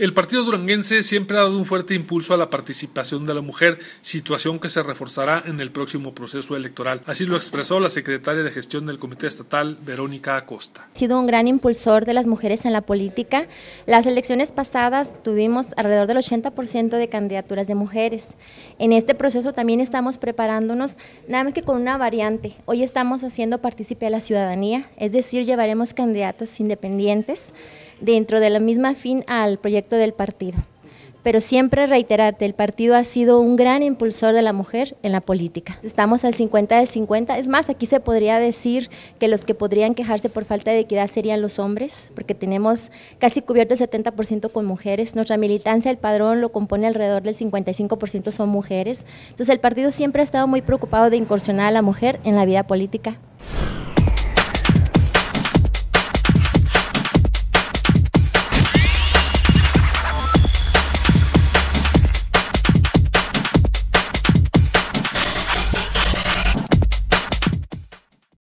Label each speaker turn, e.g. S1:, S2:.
S1: El partido duranguense siempre ha dado un fuerte impulso a la participación de la mujer, situación que se reforzará en el próximo proceso electoral. Así lo expresó la secretaria de gestión del Comité Estatal, Verónica Acosta.
S2: Ha sido un gran impulsor de las mujeres en la política. Las elecciones pasadas tuvimos alrededor del 80% de candidaturas de mujeres. En este proceso también estamos preparándonos, nada más que con una variante. Hoy estamos haciendo partícipe a la ciudadanía, es decir, llevaremos candidatos independientes dentro de la misma fin al proyecto del partido. Pero siempre reiterarte, el partido ha sido un gran impulsor de la mujer en la política. Estamos al 50 de 50. Es más, aquí se podría decir que los que podrían quejarse por falta de equidad serían los hombres, porque tenemos casi cubierto el 70% con mujeres. Nuestra militancia, el padrón, lo compone alrededor del 55% son mujeres. Entonces el partido siempre ha estado muy preocupado de incursionar a la mujer en la vida política.